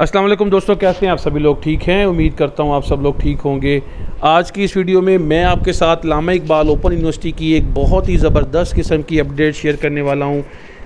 अस्सलाम वालेकुम दोस्तों कैसे हैं? आप सभी लोग ठीक हैं? उम्मीद करता हूँ आप सब लोग ठीक होंगे। आज की इस वीडियो में मैं आपके साथ लामा इकबाल ओपन यूनिवर्सिटी की एक बहुत ही ज़बरदस्त किस्म की अपडेट शेयर करने वाला हूँ।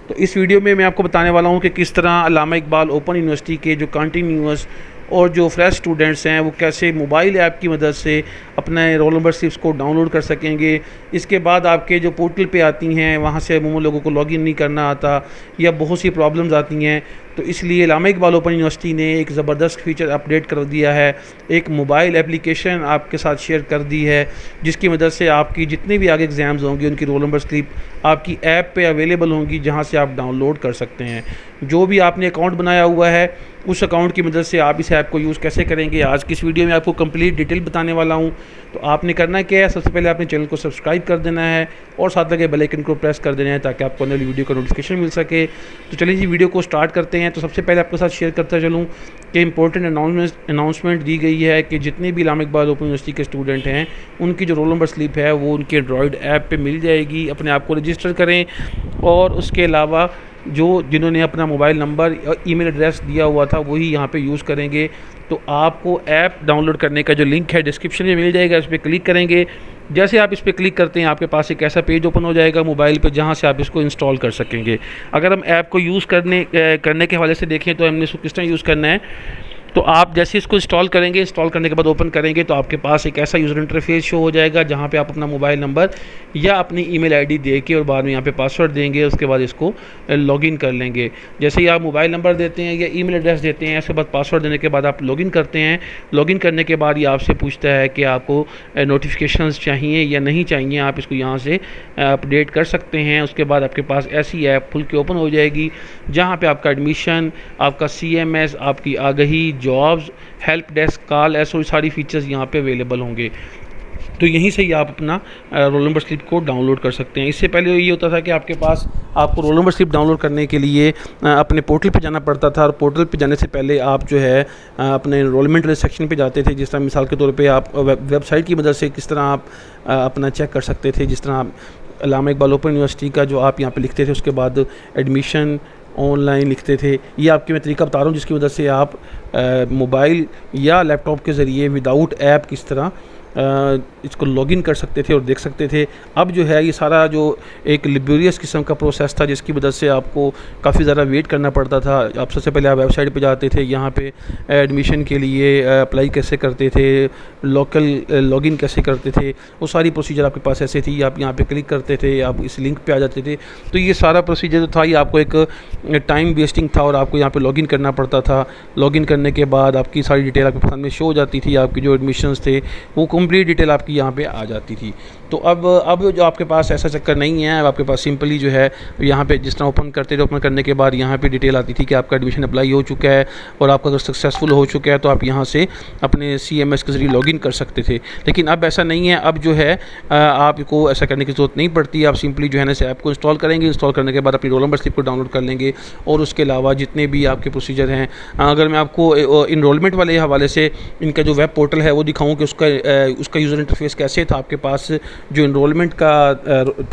तो इस वीडियो में मैं आपको बताने वाला हूँ कि किस तरह लामा इकबाल ओपन यूनिवर्सिटी के जो कंटिन्यूस और जो फ्रेश स्टूडेंट्स हैं, वो कैसे मोबाइल ऐप की मदद से अपने रोल नंबर स्लिप्स को डाउनलोड कर सकेंगे। इसके बाद आपके जो पोर्टल पे आती हैं, वहाँ से अमूमन लोगों को लॉगिन नहीं करना आता, या बहुत सी प्रॉब्लम्स आती हैं। तो इसलिए लामा इकबाल ओपन यूनिवर्सिटी ने एक ज़बरदस्त फीचर अपडेट कर दिया है, एक मोबाइल एप्लीकेशन आपके साथ शेयर कर दी है, जिसकी मदद से आपकी जितने भी आगे एग्ज़ाम्स होंगे, उनकी रोल नंबर स्लिप आपकी ऐप पे अवेलेबल होंगी, जहाँ से आप डाउनलोड कर सकते हैं। जो भी आपने अकाउंट बनाया हुआ है, उस अकाउंट की मदद से आप इस ऐप को यूज़ कैसे करेंगे, आज की इस वीडियो में आपको कंप्लीट डिटेल बताने वाला हूँ। तो आपने करना क्या है, सबसे पहले आपने चैनल को सब्सक्राइब कर देना है और साथ लगे बेल आइकन को प्रेस कर देना है, ताकि आपको नई वीडियो का नोटिफिकेशन मिल सके। तो चलिए जी, वीडियो को स्टार्ट करते हैं। तो सबसे पहले आपके साथ शेयर करता चलूँ कि इंपॉर्टेंट अनाउंसमेंट अनाउंसमेंट दी गई है कि जितने भी इलाम इकबाल ओपन यूनिवर्सिटी के स्टूडेंट हैं, उनकी जो रोल नंबर स्लिप है, वो उनके एंड्रॉयड ऐप पर मिल जाएगी, अपने आप को रजिस्टर करें और उसके अलावा जो जिन्होंने अपना मोबाइल नंबर और ईमेल एड्रेस दिया हुआ था, वही यहाँ पे यूज़ करेंगे। तो आपको ऐप डाउनलोड करने का जो लिंक है डिस्क्रिप्शन में मिल जाएगा, उस पर क्लिक करेंगे। जैसे आप इस पर क्लिक करते हैं, आपके पास एक ऐसा पेज ओपन हो जाएगा मोबाइल पर जहाँ से आप इसको इंस्टॉल कर सकेंगे। अगर हम ऐप को यूज़ करने करने के हवाले से देखें तो हमने इसको किस तरह यूज़ करना है? तो आप जैसे इसको इंस्टॉल करेंगे इंस्टॉल करने के बाद ओपन करेंगे तो आपके पास एक ऐसा यूज़र इंटरफेस शो हो जाएगा जहाँ पे आप अपना मोबाइल नंबर या अपनी ईमेल आईडी दे के और बाद में यहाँ पे पासवर्ड देंगे, उसके बाद इसको लॉगिन कर लेंगे। जैसे ही आप मोबाइल नंबर देते हैं या ईमेल एड्रेस देते हैं, उसके बाद पासवर्ड देने के बाद आप लॉगिन करते हैं। लॉगिन करने के बाद ये आपसे पूछता है कि आपको नोटिफिकेशन चाहिए या नहीं चाहिए, आप इसको यहाँ से अपडेट कर सकते हैं। उसके बाद आपके पास ऐसी ऐप खुल के ओपन हो जाएगी जहाँ पर आपका एडमिशन आपका सीएमएस आपकी Aagahi jobs help desk call ऐसे सारी फीचर्स यहाँ पे अवेलेबल होंगे। तो यहीं से ही आप अपना रोल नंबर स्लिप को डाउनलोड कर सकते हैं। इससे पहले ये होता था कि आपके पास आपको रोल नंबर स्लिप डाउनलोड करने के लिए अपने पोर्टल पे जाना पड़ता था और पोर्टल पे जाने से पहले आप जो है अपने इनरोलमेंट सेक्शन पे जाते थे, जिस तरह मिसाल के तौर पे आप वेबसाइट की मदद से किस तरह आप अपना चेक कर सकते थे, जिस तरह आप, अलामा इकबाल ओपन यूनिवर्सिटी का जो आप यहाँ पे लिखते थे, उसके बाद एडमिशन ऑनलाइन लिखते थे। ये आपके मैं तरीका बता रहा हूँ जिसकी वजह से आप मोबाइल या लैपटॉप के ज़रिए विदाउट ऐप किस तरह इसको लॉगिन कर सकते थे और देख सकते थे। अब जो है, ये सारा जो एक लिबोरियस किस्म का प्रोसेस था, जिसकी वजह से आपको काफ़ी ज़्यादा वेट करना पड़ता था। आप सबसे पहले आप वेबसाइट पे जाते थे, यहाँ पे एडमिशन के लिए अप्लाई कैसे करते थे लोकल लॉगिन कैसे करते थे, वो सारी प्रोसीजर आपके पास ऐसे थी। आप यहाँ पर क्लिक करते थे, आप इस लिंक पर आ जाते थे। तो ये सारा प्रोसीजर जो था, ये आपको एक टाइम वेस्टिंग था और आपको यहाँ पर लॉगिन करना पड़ता था। लॉगिन करने के बाद आपकी सारी डिटेल आपके सामने शो हो जाती थी, आपकी जो एडमिशन थे, वो कंप्लीट डिटेल आपकी यहाँ पे आ जाती थी। तो अब अब जो आपके पास ऐसा चक्कर नहीं है, अब आपके पास सिंपली जो है, यहाँ पे जिस तरह ओपन करते थे ओपन करने के बाद यहाँ पे डिटेल आती थी कि आपका एडमिशन अप्लाई हो चुका है और आपका अगर सक्सेसफुल हो चुका है तो आप यहाँ से अपने सी एम एस के ज़रिए लॉगिन कर सकते थे। लेकिन अब ऐसा नहीं है। अब जो है आपको ऐसा करने की ज़रूरत नहीं पड़ती। आप सिंपली जो है ना ऐप को इंस्टॉल करेंगे। इंस्टॉल करने के बाद अपनी रोल नंबर स्लिप को डाउनलोड कर लेंगे और उसके अलावा जितने भी आपके प्रोसीजर हैं, अगर मैं आपको इनरोलमेंट वाले हवाले से इनका जो वेब पोर्टल है, वो दिखाऊँ कि उसका उसका यूज़र इंटरफेस कैसे था, आपके पास जो इनरोलमेंट का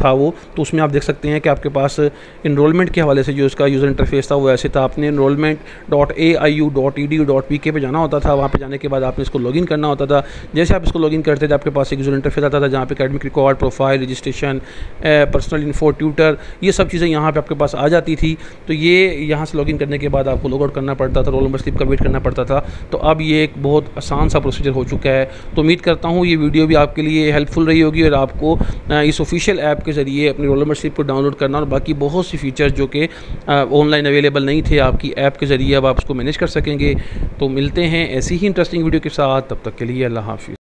था वो तो उसमें आप देख सकते हैं कि आपके पास इनरोलमेंट के हवाले से जो उसका यूज़र इंटरफेस था वो ऐसे था। आपने enrolment dot A I U dot E D dot P K पे जाना होता था, वहाँ पे जाने के बाद आपने इसको लॉगिन करना होता था। जैसे आप इसको लॉगिन करते थे, आपके पास एक यूज़र इंटरफेस आता था जहाँ पे academic record profile registration personal info tutor ये सब चीज़ें यहाँ पर आपके पास आ जाती थी। तो ये यहाँ से लॉगिन करने के बाद आपको लॉग आउट करना पड़ता था रोल नंबर स्लिप का वेट करना पड़ता था। तो अब ये एक बहुत आसान सा प्रोसीजर हो चुका है। तो उम्मीद करता हूँ ये वीडियो भी आपके लिए हेल्पफुल रही होगी और आपको इस ऑफिशियल ऐप के ज़रिए अपनी रोल मशीन को डाउनलोड करना और बाकी बहुत सी फीचर्स जो कि ऑनलाइन अवेलेबल नहीं थे, आपकी ऐप के ज़रिए अब आप उसको मैनेज कर सकेंगे। तो मिलते हैं ऐसी ही इंटरेस्टिंग वीडियो के साथ, तब तक के लिए अल्लाह हाफिज़।